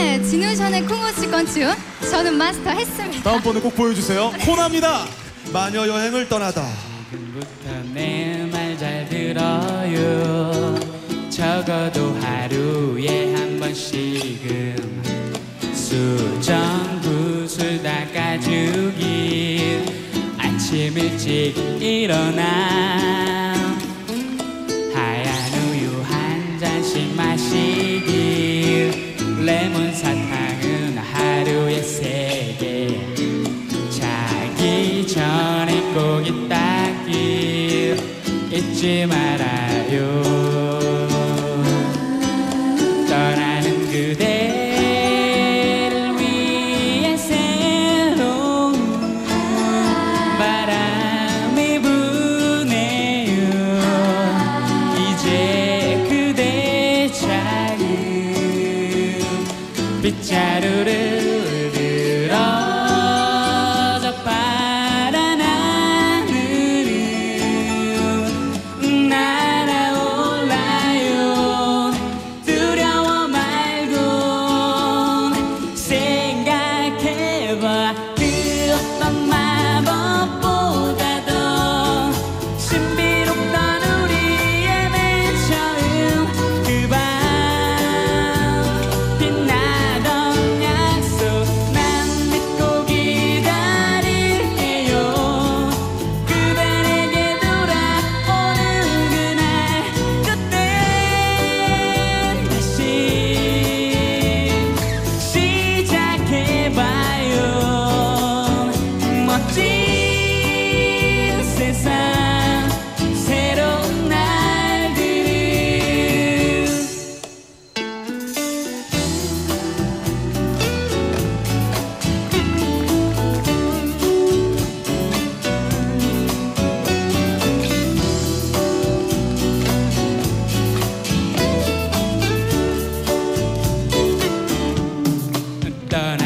네, 진우션의 쿵호씨 건춤 저는 마스터 했습니다. 다음 번에 꼭 보여주세요. 코나입니다. 마녀 여행을 떠나다 지금부터 내 말 잘 들어요 적어도 하루에 한 번씩은 수정구슬 닦아주길 아침 일찍 일어나 하얀 우유 한 잔씩 마시길 꼭 이따길 잊지 말아요. 떠나는 그대를 위해 새로운 바람이 부네요. 이제 그대 작은 빗자루를 done.